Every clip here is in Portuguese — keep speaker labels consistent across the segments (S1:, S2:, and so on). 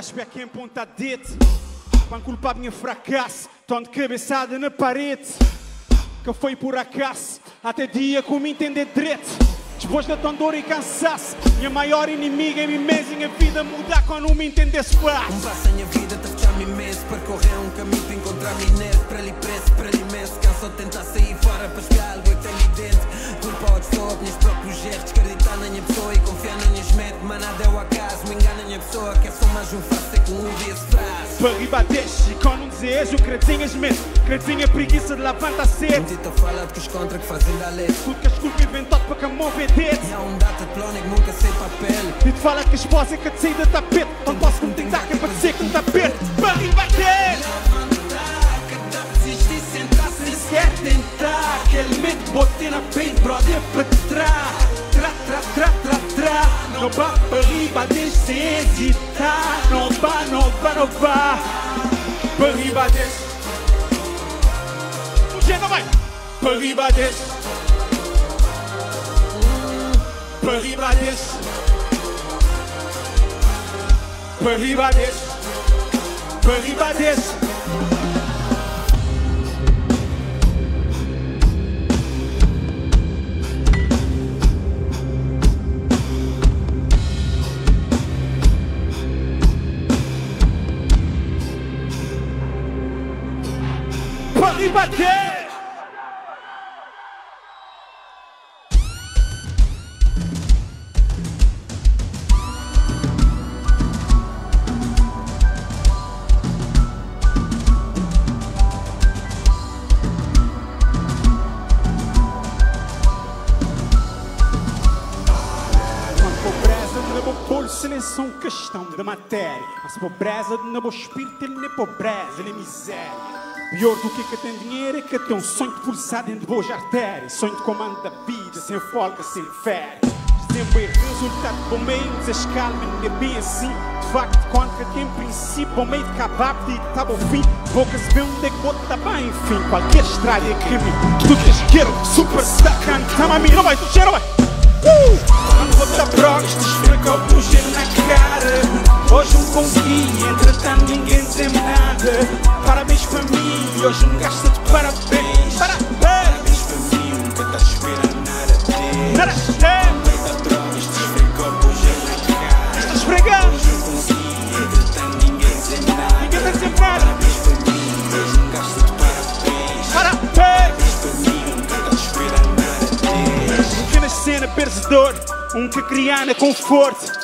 S1: Espera quem ponta dedo. Para culpar minha fracasso. Tão de cabeçada na parede. Que foi por acaso. Até dia como entender direito. Depois da tua dor e cansaço Minha maior inimiga é mim mesmo Minha vida mudar quando me entendesse fácil
S2: Um passo em a vida, te fechar-me imenso Percorrer um caminho para encontrar-me nesse Para lhe preço, para lhe imenso Canso tentar sair fora para chegar algo que tenho dentro Ao desfogo, minhas próprios gestos Acreditar na minha pessoa e confiar nas minhas metas Mas nada é o acaso, me engana a minha pessoa Que é só mais um fato, é com um dia se frase.
S1: Deixe, com um desejo Cretinhas medo, cretinha preguiça de levantar cedo
S2: Dito fala de que os contra que fazem da leite
S1: Tudo que as culpa inventado para que move dedo.
S2: E há um data de plónico, nunca sei papel
S1: E te fala que a esposa é que te sai da tapete. Não posso como tentar que é para dizer que um tapete
S2: sentar-se, nem sequer tentar Aquele medo, botei na peito, brother, para trás
S1: Tra, tra, tra, tra, tra Não vá para riba deixe hesitar Não vá, não vá, não vá Para riba deixe Não vai. Para riba deixe Para riba deixe Para riba nem são questão de matéria. Mas pobreza na meu espírito ele é pobreza, ele é miséria Pior do que que tem dinheiro é que tem um sonho de dentro de boas artérias. Sonho de comando da vida, sem folga, sem férias. Sempre é resultado bom meio, desescalma, não é bem assim. De facto, contra quem princípio, ao meio de acabar, e estava ao fim. Boca se vê onde tá bem, enfim. Qualquer estrada é caminho Tu que quero, super sacana, tamo a mim, não vai, tu cheira, vai. Uh! Quando bota brogas, te esfrega o puxer na cara Hoje não consegui, entretanto ninguém dizem nada. Parabéns para mim, hoje um gasta de parabéns. Parabéns para mim, nunca estás nada de Nada de Bota brogas, te esfrega o puxer na cara Estás esfregando Hoje não consegui, entretanto ninguém dizem nada. Ninguém está dizendo nada. Parabéns para mim, hoje um gasta de parabéns. Parabéns. Para mim, nunca estás esperando nada de um que na cena perdedor, um que cria na conforto,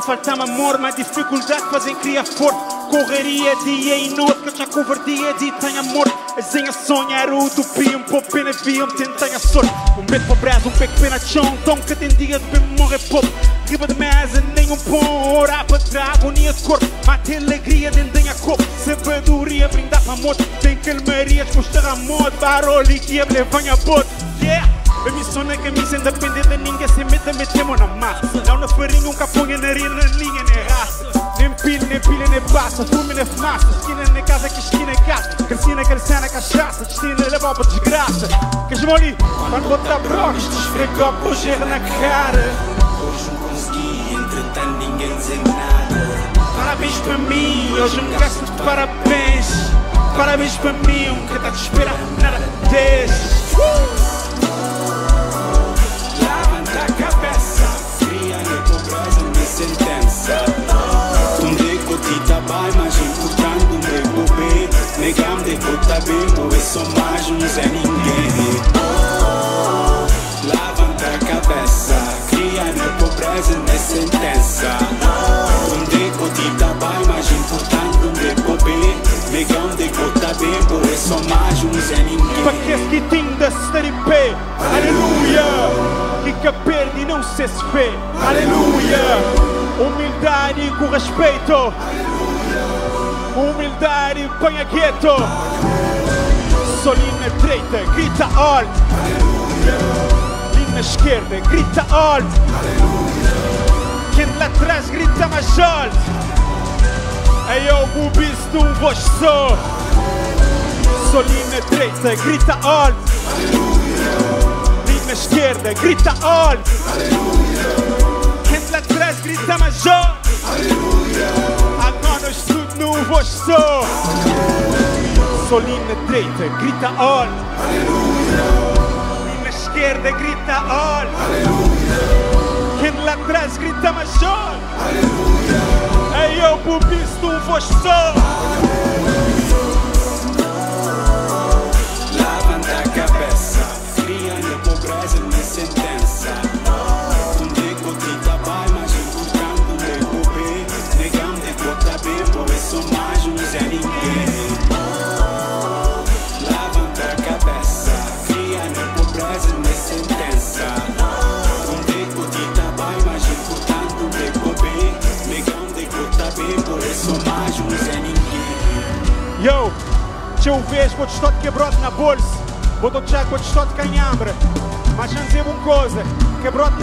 S1: que falta-me amor, mas dificuldade fazem criar forte. Correria dia e noite, que eu já covardia de tenho amor. Azinha sonhar utopia, um pouco pena via, um tentei a sorte. Um medo pobreza, um peco pena chão, tão que tem dia de bem morrer pouco. Riba de mesa, nem um pão, orar para trás, agonia de corpo. Mate alegria dentro da corpo, sabedoria, brindar para morte. Tem calmarias, mostrar amor, barulho e que venha a bote. Yeah! A missão na camisa independente de ninguém Sem medo meter mão na massa. Não na farinha, um capunha na areia, linha, nem raça. Nem pilha, nem pilha, nem passa Fume, nem fumaça. Esquina na casa, que esquina em casa. Cresci na crescer na cachaça. Destino a levar para desgraça Que esmoli, quando botar Te esfregou com gelo na cara. Hoje não consegui, entretanto ninguém dizer nada. Parabéns para mim, hoje um gasto de parabéns. Parabéns para mim, um que está a te esperar nada desse uh! Sentença.
S3: Deco tita vai, mas importante um deco bem. Negam deco tá bem, ou é só mais um Zé Ninguém. Levanta a cabeça, cria a pobreza de sentença. Um deco tita vai, mas importante um deco bem. Negam deco tá bem, ou é só mais um Zé Ninguém.
S1: Kitinho da estar em pé, aleluia. Que perde e não se vê, aleluia. Humildade com respeito, humildade põe a gueto. Solina direita, grita alto. Linha esquerda, grita alto. Quem lá atrás grita mais alto. Aí eu bubisto um voz Solina direita, grita na esquerda, grita olho Quem lá atrás grita major Agora tudo no só Solina direita, grita olho Na esquerda grita olho Quem lá atrás grita major Aí eu bubisto um voz só
S3: a pobreza na sentença. Um decotita vai, mas encontrando um decopê. Negão decota bem, por isso mais um Zé Ninguém. Levanta a cabeça, criando a pobreza na sentença. Um decotita vai, mas encontrando um decopê. Negão decota bem, por isso mais um Zé Ninguém.
S1: Yo, deixa eu ver, vou te de quebrote na bolsa. Vou te já vou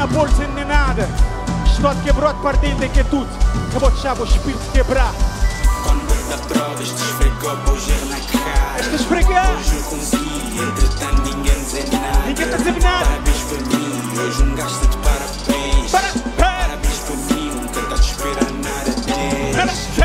S1: te de canhambra. Mas já dizer uma coisa: quebrote na bolsa não é nada. Estou de quebrote para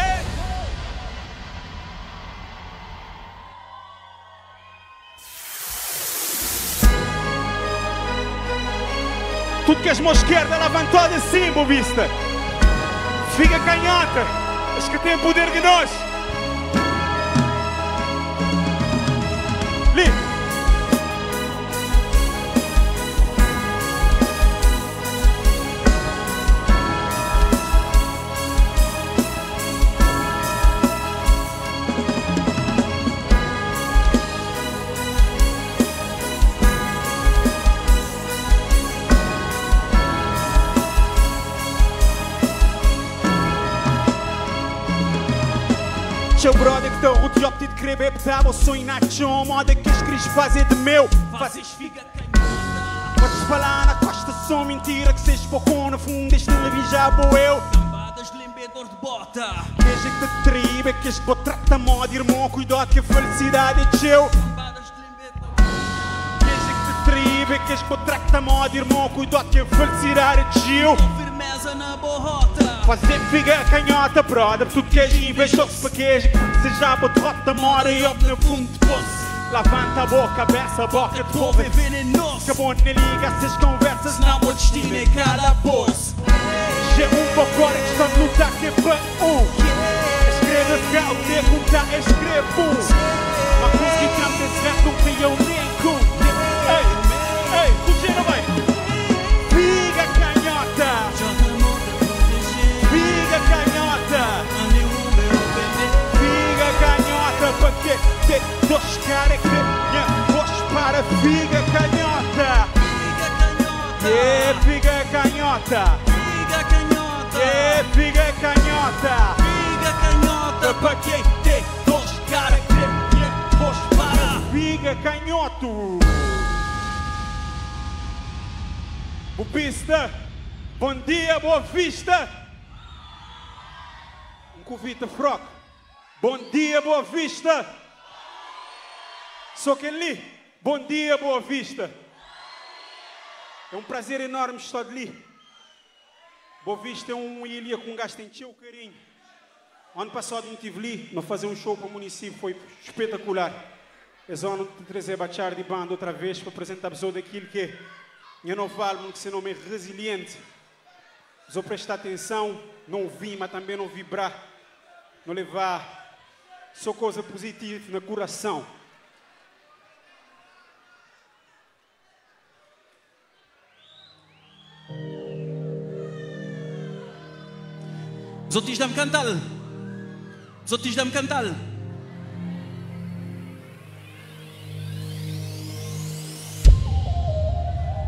S1: que as mãos esquerda levantada assim, bovista. Fica canhota. As que têm poder de nós. Seu brother que tá o job de querer beber sonhar de um modo que as queres fazer de meu. Fazes figa Podes falar na costa só mentira Que seja pouco. No fundo este não já vou eu.
S2: Cambadas de lembedor de bota.
S1: Queres que te tribe, queres que vou tratar modo Irmão, cuidado que a felicidade é teu.
S2: Cambadas de lembedor
S1: Queres que te tribe, queres que vou tratar modo Irmão, cuidado que a
S2: firmeza na borrota.
S1: Fazer figa canhota, brother Tu queres ir, vejo para queijo Seja a derrota, mora e op no fundo de poço. Levanta a boca, cabeça, a boca de
S2: Povo é venenoso
S1: Acabou nem liga essas conversas
S2: Senão o destino é cada bolso
S1: Já um para fora que está de lutar que é para um Escreve ficar o que contar, escreve um Mas consegui tanto esse rap, não fui eu nem com Ei, ei, cheira bem porque tem dois caras que minha voz para figa canhota.
S2: Figa canhota
S1: Yeah, figa canhota.
S2: Figa canhota
S1: figa canhota.
S2: Figa canhota
S1: Para quem tem dois caras que minha voz para figa canhoto. Bobista, bom dia, boa vista. Um convite froco. Bom dia, boa vista. Sou quem li. Bom dia, boa vista. É um prazer enorme estar ali. Boa Vista é uma ilha com um gasto encheu o carinho. Ano passado não estive ali, não fazer um show para o município, foi espetacular. É zona de trazer Bachar de banda outra vez para apresentar a pessoa daquilo que é minha novo álbum, que se nome é Resiliente. Vou prestar atenção, não ouvir, mas também não vibrar, não levar só coisa positiva no coração.
S2: Zotis dam cantal. Zotis dam cantal.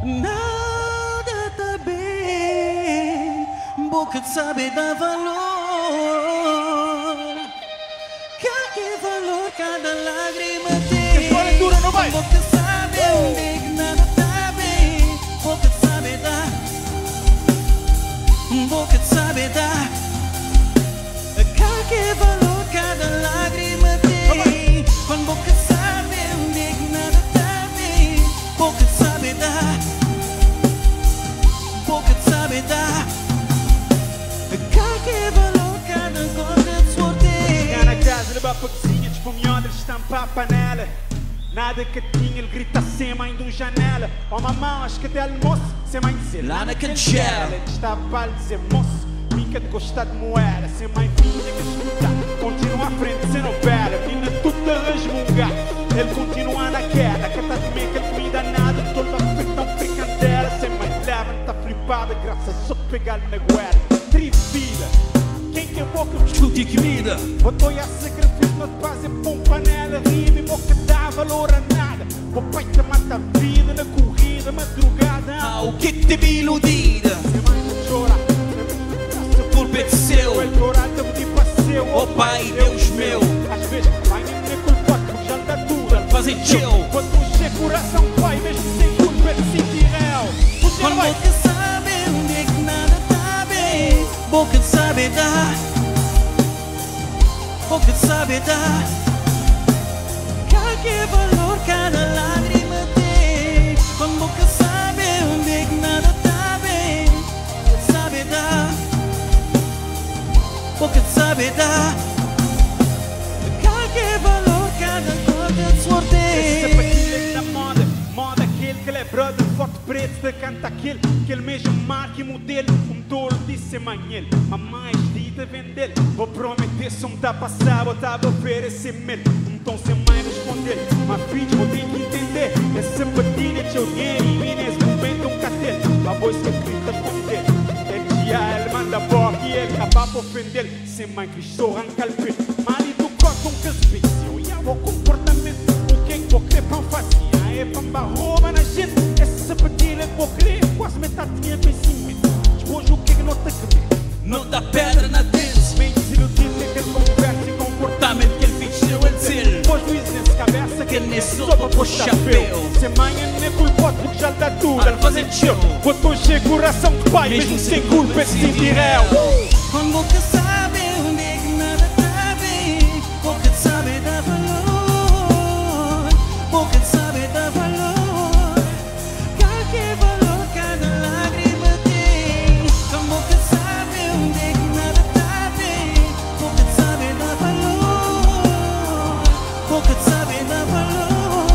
S2: Nada tá bem Boca de saber dar valor. Cada valor, cada lágrima tem.
S1: Escolhe duro, não vai.
S2: Boca sabe onde que nada tá bem Boca de saber dar. Boca de saber dar boca sabe, indignada tarde, boca sabe dar,
S1: boca sabe dar. Как его louca Nada que tinha, ele grita sem mãe do janela. Oh mamão, acho que até almoço, sem mãe de
S2: lá na canchela.
S1: Ele está a dizer moço, fica de gostar de moeda, sem mãe de continua à frente, sem novela. Vina tudo a resmungar. Ele continua na queda, que está a comer aquela comida nada. Toda a feita brincadeira. Sem mãe leva, tá flipada, graças a só pegar-lhe na guerra. Trivida, quem que é boca
S2: Escute que vida,
S1: Botou a sacrifício na base pão panela Rima e boca dá valor a nada O pai te mata a vida na corrida madrugada
S2: ao que te vi iludida.
S1: Se mais não chora Se
S2: Culpa é seu,
S1: vai chorar te seu
S2: Oh Pai, Deus meu.
S1: Às vezes vai nem ter culpa porque já dá tudo
S2: Fazer chill.
S1: Quando puxei coração pai mesmo sem culpa de sentir real Puxa
S2: Quando boca sabe onde é que nada tá bem, boca sabe dar, boca sabe dar. Qualquer valor, cada lágrima boca sabe dar. Qualquer valor, cada gota de sorte.
S1: Sapatilhas da moda, moda aquele que é brother, forte preto, de canta aquele, aquele mesmo marca e modelo. Um tolo disse amanhã, a mais dita vender. Vou prometer, se me dá passar, vou tá medo. Então sem mãe responder, mas filho, vou ter que entender. Essa sapatilha de alguém, e não vem de um cartel. A voz que grita esconder. Boca e ele acaba por ofender. Sem mãe, Cristo arranca o pé. Marido corta um caspício, e o comportamento. O que é que vou querer para fazia? É para rouba na gente. Essa sapatilha que vou querer, quase metade tinha conhecimento. Hoje o que é que não te querer?
S2: Não dá pedra na dente,
S1: Bem desiludido, é que ele conversa e comportamento.
S2: que ele fingiu a dizer.
S1: Depois Luiz nesse cabeça
S2: Que nem sopa pro chapéu.
S1: Sem mãe nem culpa porque já dá tudo. Ele fazer chill. Botou cheio coração de pai, mesmo sem culpa, é sentir real.
S2: Quando boca sabe onde é que nada tá boca sabe dar valor, boca sabe dar valor. Qualquer valor, cada lágrima tem. Quando boca sabe onde é que nada tá boca sabe dar valor, boca sabe dar valor.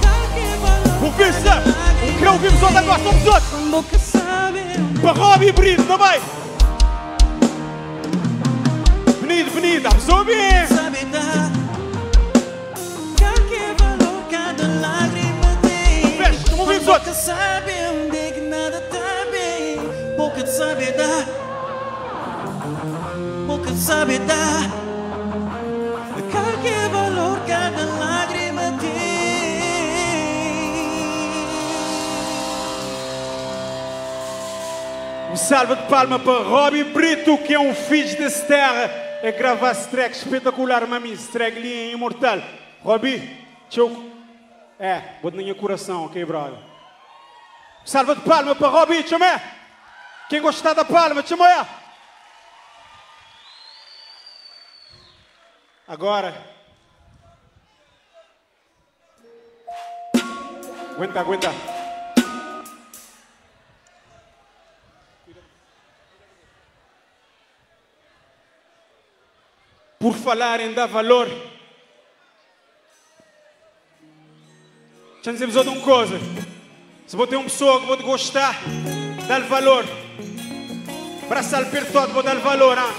S2: Qualquer valor.
S1: O Vista, o que ouvimos ontem nós somos outros.
S2: Quando boca sabe
S1: Para Rob e Brito também. Venido, venido, absorve.
S2: sabe dar lágrima tem?
S1: Fecha, vimos
S2: Boca
S1: outros.
S2: sabe onde que nada tá bem. Boca sabe dar Boca sabe dar Qualquer valor, cada lágrima tem?
S1: Um salve de palma para Robbie Brito, que é um filho dessa terra. É gravar esse track espetacular, mami. Esse track é imortal. Robbie, tchau. É, vou de coração, ok, brother? Salve de palma para Robbie, chamé. Quem gostar da palma, chamé. Agora. Aguenta, aguenta. Por falar em dar valor. Já dizemos outra coisa. Se vou ter uma pessoa que vou gostar, dá-lhe valor. Para estar todo, vou dar-lhe valor. Ah?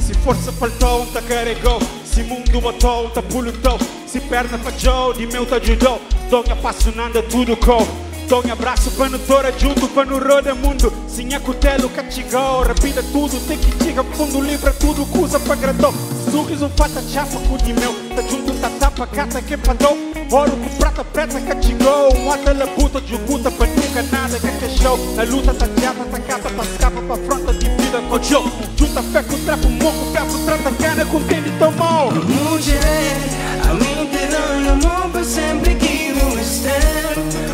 S1: Se força faltou, tá carregou. Se mundo um tá pulutou. Se perna falhou, de meu tá ajudou. Dou apaixonando tudo com. Um abraço para no tora junto, para no roda mundo. Sinha cutelo, catigou, rapida tudo. Tem que chegar fundo, livra tudo, que usa para gradou. Sorriso, fata, chapa, cu de meu. Tá junto, tá tapa, cata, que padou. Ouro com prata, preta, catigou. Um ata, labuta, jubuta, para nunca nada, que show. Na luta, tá teata, tá cata, tá escapa, pra fronta, de vida, com show. Junta fé com trapo, moco, com trata, cana, com tênis, tomou.
S2: Mulher, a mim te dão amor para sempre que não estar.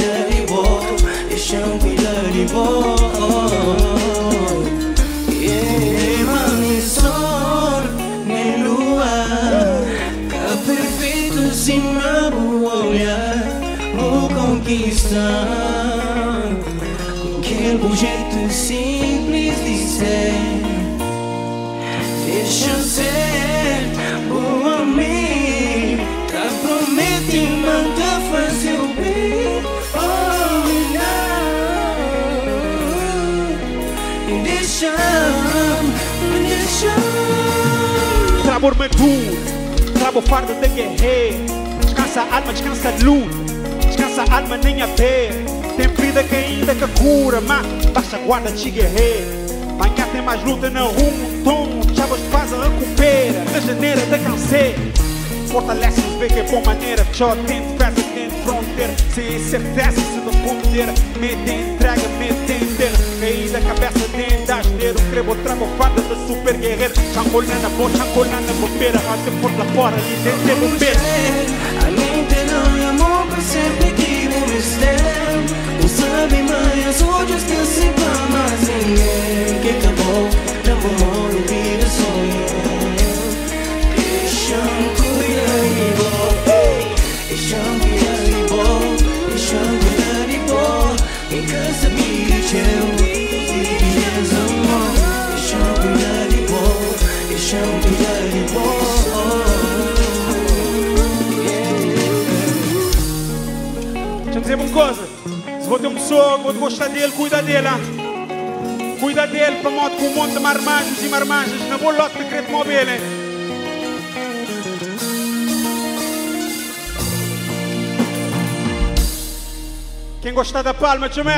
S2: conquistar Aquele jeito simples de ser Deixa ser o homem Tá prometendo te fazer o bem. Oh, não. Deixa, deixa
S1: Trabo armadura, trabo fardo de guerreiro. Descansa a alma, descansa a luta. Descansa a alma, nem a ver. Tem ferida que ainda que cura, mas baixa a guarda de guerreiro. Amanhã tem mais luta na rumo, tom. Chavos te fazem recupera. Da janeira da canseira. Fortalece vê que é boa maneira. Só tento, peça, tento, fronteira. Sem incerteza, se não poder. Mete, entrega, mete, entender. Caí da cabeça, tenta asneiro. Crebo, trago, farda da super guerreiro. Chancolana, boa, chancolana, bobeira. Até lá fora, ali dentro, é bombeiro.
S2: Sabe mais hoje estou sempre mais ninguém Que acabou, não vou ouvir o sonho Deixa-me de vou Deixa-me
S1: dizer uma coisa. Vou ter uma pessoa que vou gostar dele, cuida dele. ah. Cuida dele para modo que um monte de marmanjos e marmanjas na boa lote de creto móvel. hein? Quem gostar da palma, chame.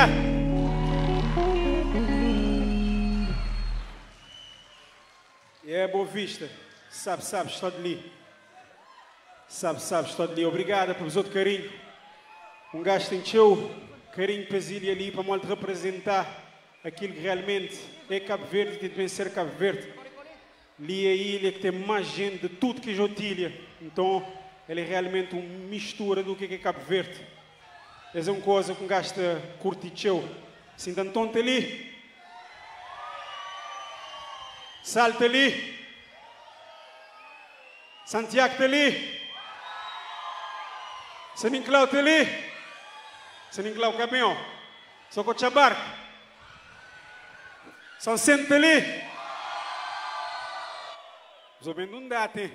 S1: E é boa vista. Sabe, sabe, estou de ali. Sabe, sabe, estou de ali. Obrigado por outro carinho. Um gajo tem teu carinho para ir ali para mal representar aquilo que realmente é Cabo Verde tem de vencer Cabo Verde. Ali é a ilha que tem mais gente de tudo que é Jotilha. Então, ele é realmente uma mistura do que é Cabo Verde. Essa é uma coisa que um gajo está curticheu. Assim, Danton está ali. Salta ali. Santiago ali. Saninclau está ali. Saninclau caminhão. Socochabarco. São Centro ali. Estou vendo um date.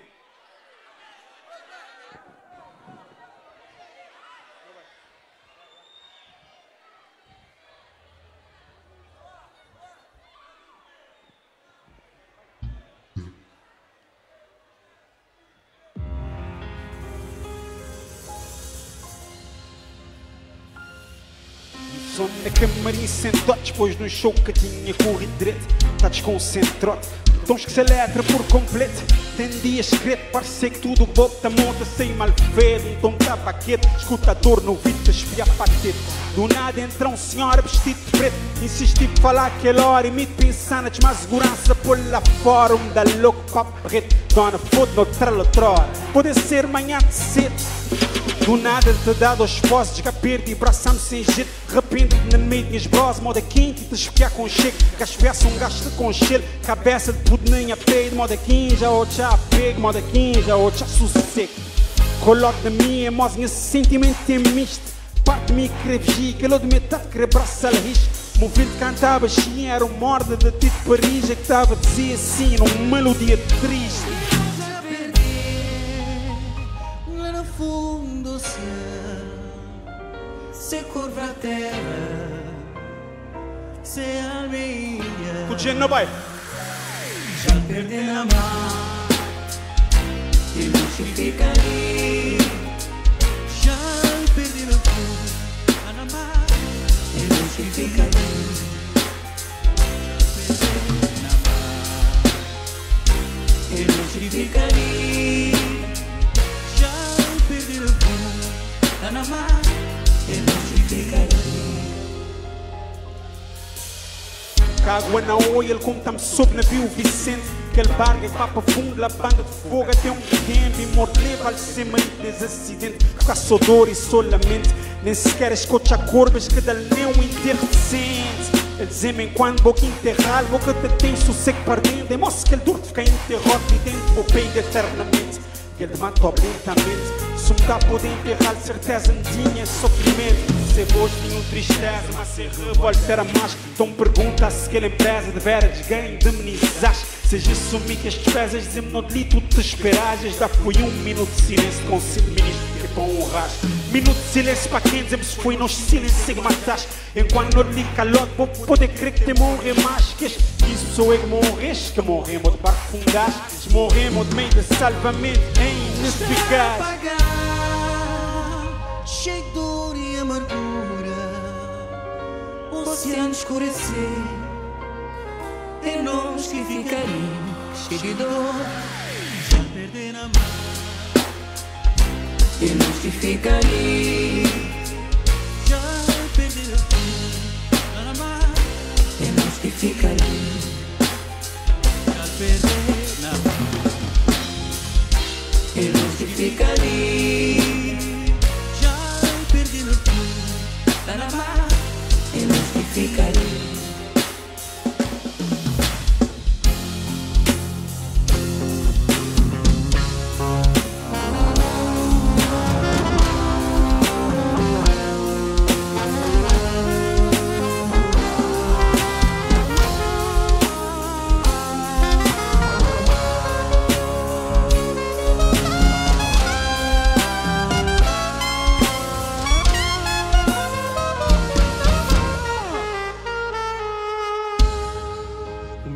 S1: Camarim sentado depois de um show que tinha corrido direito Tá desconcentrado, tons que se letra por completo Tem dias credo, parece que tudo volta monta sem mal feito Então tá baquete, escutador no a espiar patete Do nada entra um senhor vestido de preto Insisti em falar aquela hora e me pensar na mais segurança por lá fora Um da louco papo reto, dona foda noutra outra hora Pode ser manhã de cedo. Do nada te dado aos posses de caperde e braçando sem jeito. Repente na meio minhas bros Moda quente te espiar com cheque Gaspessa um gasto com gelo Cabeça de puto nem a peito Moda quinja ou já pego Moda quinja ou já sossego Coloque na minha mozinha sentimento é misto. Parte de mim que Que de metade que abraça a risco Movendo cantava baixinho Era um morda de Tito Paris. Que estava a dizer assim Numa melodia triste.
S2: Perdi lá no fundo o céu Se curva a terra Se almeia
S1: Tudo gente não vai.
S2: Já perdi na mão E ali Já perdi no fundo a E se fica ali Já perdi na no fundo a namar E não se fica ali
S1: Água na olha, ele como tam sob navio Vicente Aquele barco é papo fundo, lá banda de fogo Até um tempo e morte leva al semente Des acidentes, caçador e solamente Nem sequer escuta corbas que dá um decente Ele dizem-me enquanto vou enterrar, que te tem sossego perdendo. É moço que ele duro ficar enterrado e dentro, vou eternamente. Que ele mata lentamente. Se me dá poder enterrar, certeza tinha sofrimento. Se vos tinham tristeza, mas se revolver a mais. Então pergunta se aquela empresa de veras ganha indemnizaste. Que as despesas li tu te esperajas. Já foi um minuto de silêncio com o ministro que é para honrar. Minuto de silêncio para quem dizemos foi nós silêncio que mataste. Enquanto não li calote, vou poder crer que te morrer mais. Que isso eu que morres, que morremos de barco fundaste. Morremos de meio de salvamento em ineficaz.
S2: cheio de dor e amargura, o oceano escurecer, em nós que ficaríamos cheio de dor, já perder a mão, em nós que ficaríamos, já perder a mão, em nós que ficaríamos, já perder a mão, em nós que ficaríamos. Já perdi no fim da mar E nós que ficarei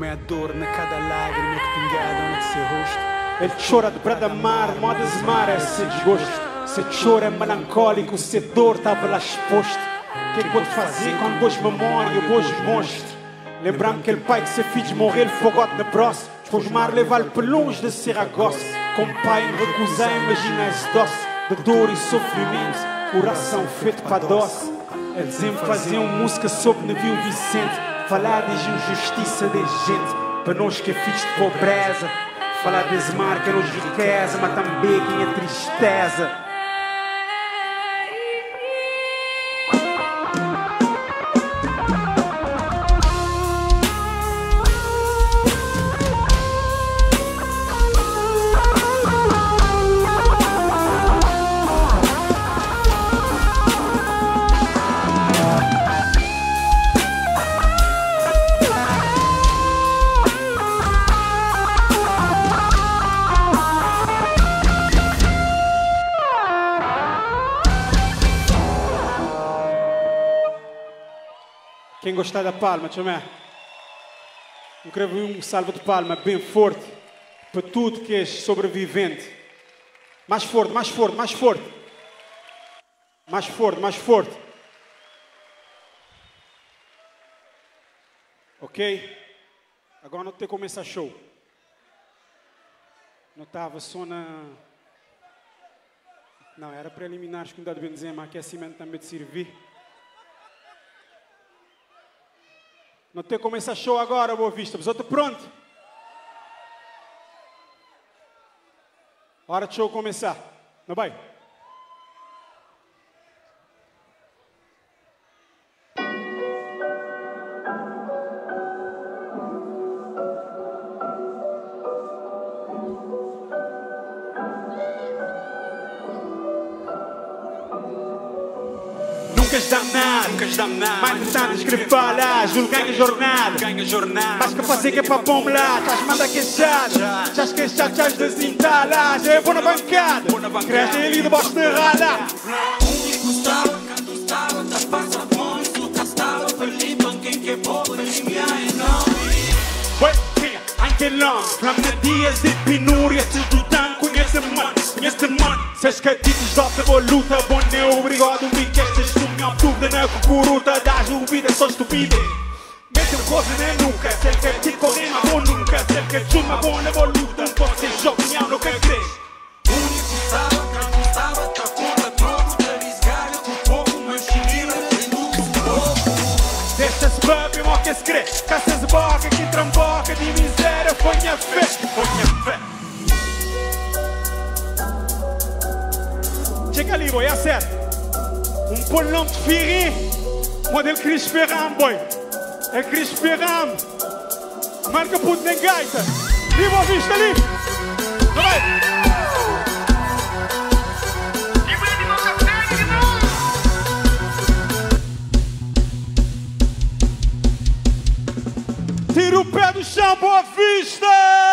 S1: Uma é a dor na cada lágrima que pingada no seu rosto. Ele chora de bradamar, modo desmar esse desgosto. Se chora é melancólico, se dor estava lá exposto. O que é que vou fazer quando vos memória, vos mostro? Lembrando que ele pai que se filho morrer, fogote na próxima. Depois mar levar para longe de Saragossa. Como pai recusar, imagina esse doce de dor e sofrimento. Coração feito para doce. Eles sempre faziam música sobre navio Vicente. Falar de injustiça de gente. Para nós que é de pobreza. Falar de mar que nos riqueza, mas também quem é tristeza. Quem gostar da palma, deixa eu quero um salva de palma bem forte para tudo que és sobrevivente. Mais forte, mais forte, mais forte. Mais forte, mais forte. Ok? Agora não tem como começar show. Não estava só na. Não, era preliminares, de bem dizer, mas aquecimento também de servir. Não tem como começar show agora, Boa Vista. Mas outro pronto? Hora de show começar. Não vai? Nunca está nada,
S3: Nunca está nada.
S1: mais importante escrever falas, julgar jornada.
S3: Ganha jornada.
S1: Mas que fazer que é para bom lá, estás manda queixado, estás queixado, estás desintalas, é boa na bancada,
S3: Boa na bancada.
S1: cresce ali debaixo da rala.
S2: Gustavo, canto estava, tá passa bom, tu tá estava, Felipe, quem que é pobre, ninguém não
S1: Ué, quem é? Anche long, from the dias de penúria, se tu tan, conhece mano, conhece mano. Se as catitas dota boa luta, bom é obrigado, me que estas sumam dúvida na cucuruta, das dúvidas, só estupidez. Mete um coisa nem nunca, se ele quer te correr, mas bom nunca, se ele quer chuma, bom é boa luta, não pode ser jogo, não quer crer.
S2: Gustavo, canto estava, tá conta troco, da risgalha, com pouco, mas chinila, tem muito pouco
S1: Deixa-se beber, mal que se crê Caça-se boca, que tramboca De miséria, foi minha fé fé Chega ali, boy, acerta Um polão de firi Modelo Cris Ferran, boy É Cris Ferram. Marca puto nem gaita. Viva a vista ali. Vai. Tira o pé do chão, boa vista!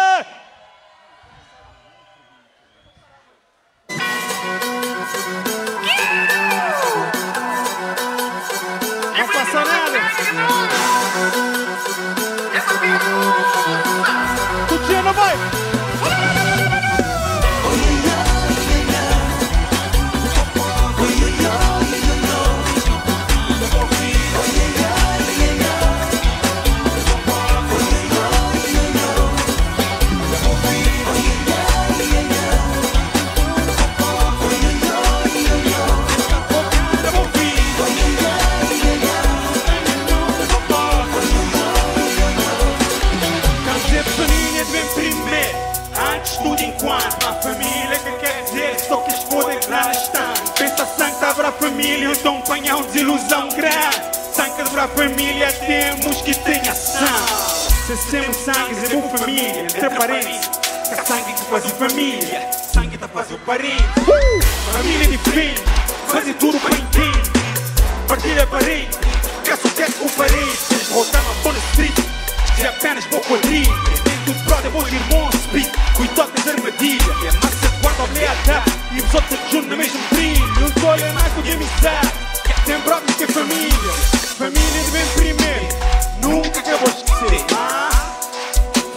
S1: O Família diferente Fazer tudo para entender Partilha parente Que sucesso com parente Voltar na Bona Street de apenas para o quadrilha Tem tudo brother, bons irmãos, speed Cuidado das armadilhas É massa que guarda a lealdade E os outros juntos no mesmo trilho Não sou é mais do que amizade Tem brothers que é família. Família de bem primeiro Nunca que eu vou esquecer ah?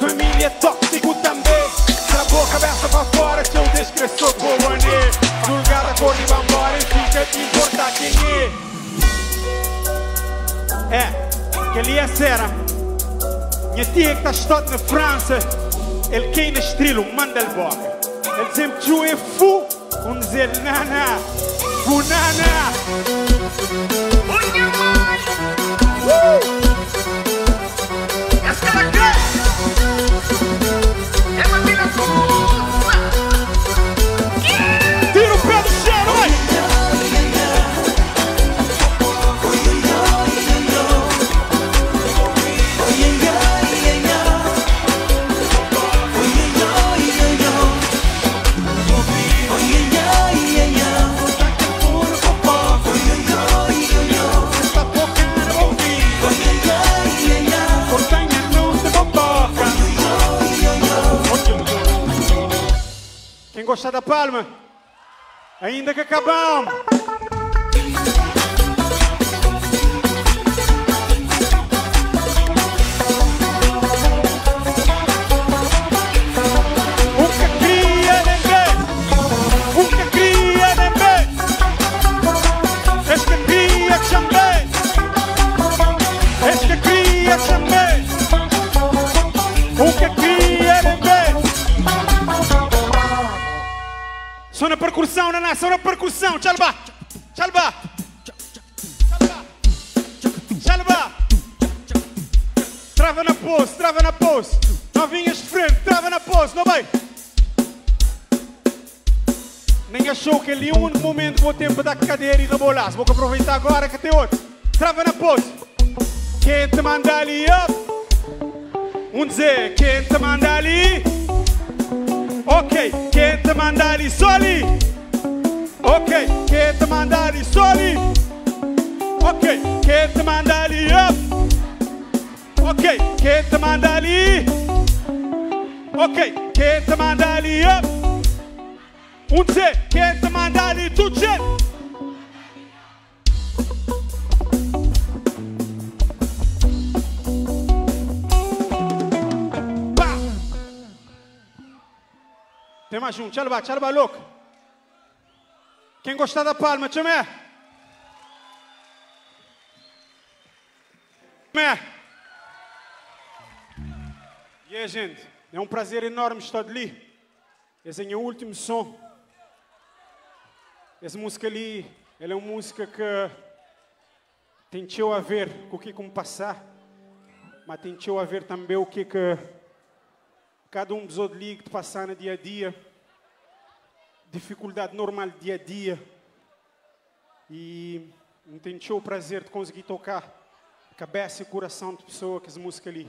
S1: Família tóxico também A cabeça para fora Seu anê Julgada cor e vambora E fica de importar quem é. É, que ali é cera. Minha tia que está estudando na França, ele quer ir na estrela, o Mandelbock. Ele sempre tio é fu, um dizer nana, fu nana. Tira o da palma, ainda que acabamos. És que cria Só na percussão, Naná, só na percussão. Tchalba, tchalba, tchalba, tchalba. Trava na pose, trava na pose. Novinhas de frente, trava na pose, não vai. Nem achou que ali único momento vou ter para dar cadeira e rebolar. Vou aproveitar agora que tem outro. Trava na pose. Quem te manda ali up? Um dizer, quem te manda ali? Ok, quem te manda ali só ali? Ok, quem te manda ali só ali? Ok, quem te manda ali up? Ok, quem te manda ali? Ok, quem te manda ali up? Um dizer, quem te manda ali tudo Tem mais um, tchau, tchau, louco. Quem gostar da palma. Chamé. E aí, gente, é um prazer enorme estar ali. Esse é o último som. Essa música ali, ela é uma música que tem a ver com o que como passar, mas tem a ver também o que que cada um dos outros liga de passar no dia a dia, dificuldade normal do dia a dia. E não tem o prazer de conseguir tocar cabeça e coração de pessoa que essa música ali.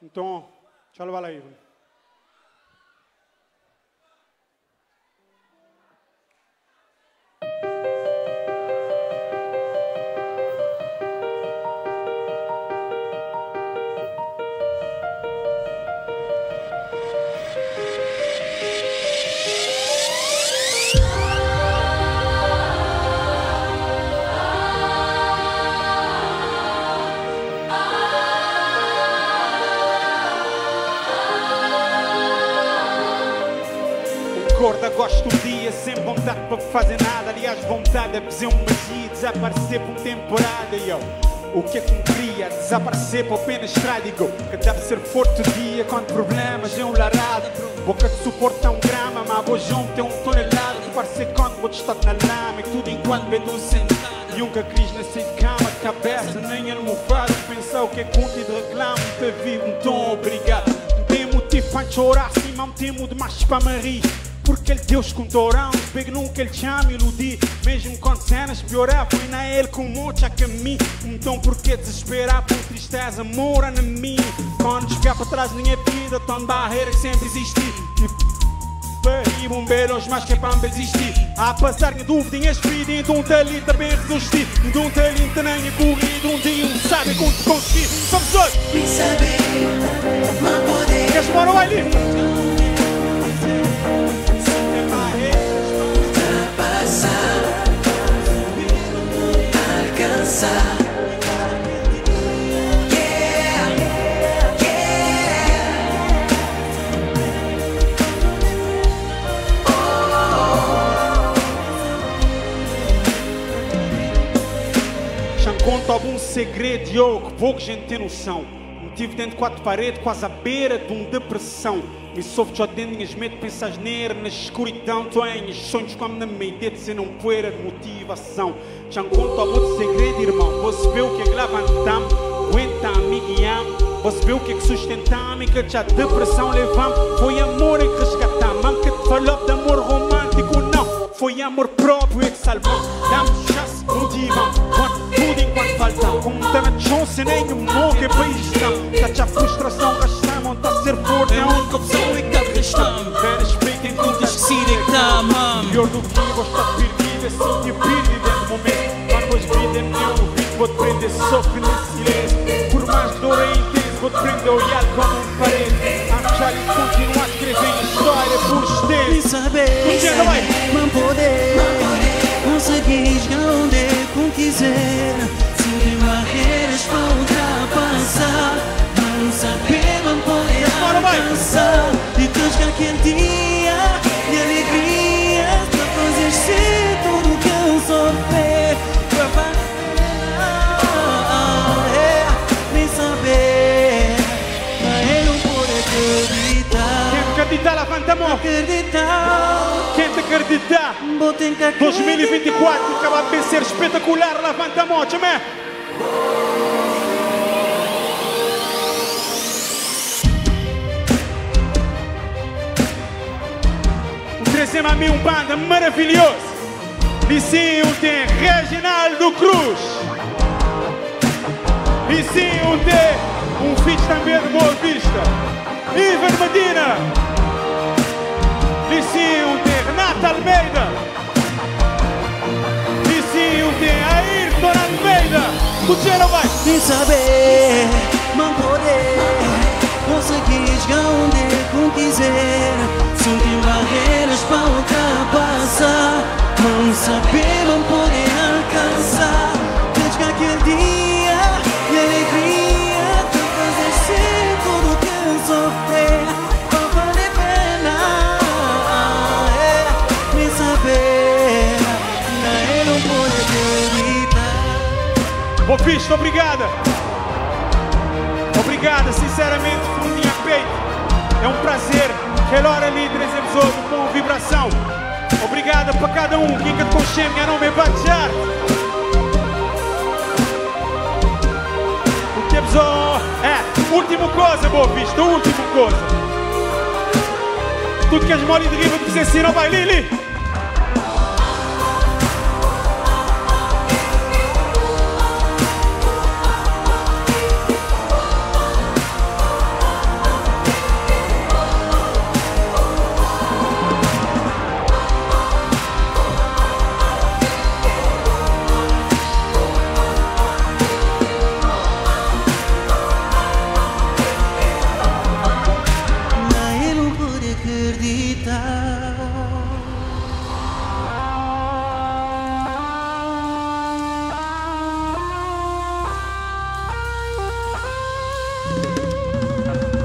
S1: Então, tchau, Ivan. Fazer uma magia, desaparecer por temporada. E eu, o que é que me queria? Desaparecer para apenas. Digo que deve ser forte o dia, quando problemas é um larado. Boca de suporte é um grama, mas hoje ontem é um tonelado. Que parece quando vou estar na lama e tudo enquanto vendo sentado. E um que crise nessa cama, cabeça, nem almofada. Pensar o que é conta e de reclamo, te vivo, então obrigado. Não tem motivo para chorar, assim, não temo demais para me rir. Porque ele Deus com torão, pego nunca ele chama iludir Mesmo quando cenas piorar, foi na ele com mocha que a mim. Então por que desesperar por tristeza, mora na mim Quando chegar para trás minha vida, tão barreira que sempre existe. E bombeiros, mas que é para me existir A passar minha dúvida em espírito Então te ali também resisti Então te ali nem é corrido Um dia um sabe como te conseguir. Vamos hoje
S4: Me saber, mas poder.
S1: Queres morar ali? Conto algum segredo, que pouca gente tem noção. Me tive dentro de quatro paredes, quase à beira de uma depressão. Me já dentro de minhas medo, pensas neira, na escuridão. Tenho sonhos como na meia de ser não poeira de motivação. Já conto algum segredo, irmão. Você vê o que é que levantamos, aguenta me guiamos. Você vê o que é que sustentamos, que já depressão levamos. Foi amor que resgatamos, Mano que te falou de amor romântico, não. Foi amor próprio que salvou. Damos chance, motivamos. Quando tudo enquanto falta. Como tá na chance, morro que país não. Tá a frustração, rastamos. Tá a ser forte, é a única opção e que restamos. Ver respeito em tudo
S5: Esquecida que tá, mam.
S1: Pior do que gosta de perdido, é sentir perdido dentro do momento. Mas depois vida é meu ouvido, vou te prender, sofre nesse silêncio. Por mais dor é intenso, vou te prender, olhar como um parede. A fechar e continuar a escrever história por extenso.
S2: saber,
S1: Luciano, vai.
S2: não poder conseguir chegar onde com quiser. Sem barreiras para ultrapassar. Não saber,
S1: Bora, vai.
S2: alcançar. E aquele dia de alegria para fazer ser tudo que eu sofrer. Valer, é, nem saber, mas eu não poder acreditar.
S1: Quem acreditar, levanta a mão.
S2: Acreditar.
S1: Quem te acreditar,
S2: Botem que
S1: 2024 acaba de ser espetacular, levanta a mão, chamé. Trazemos a mim um banda maravilhoso. Vizinho tem Reginaldo Cruz. Vizinho tem um filho também de Boa Vista. Ivan Medina. Vizinho tem Renata Almeida. Vizinho tem Ayrton Almeida. Luciano vai.
S2: Sem saber, não poder conseguir onde quiser. Ter barreiras para ultrapassar. Não saber, não poder alcançar. Desde que aquele dia de alegria de fazer ser tudo que sofrer. Vale a pena, é, nem saber. Nem não poder acreditar.
S1: Boa Vista, obrigada. Obrigada, sinceramente, fundinho a peito. É um prazer. Relora ali, três episódios com vibração. Obrigada para cada um. Que te consciente, minha nome é Batjar. O que episódio é, última coisa, Boa Vista, última coisa. Tudo que as mole de riba te ensinam, vai, Lili.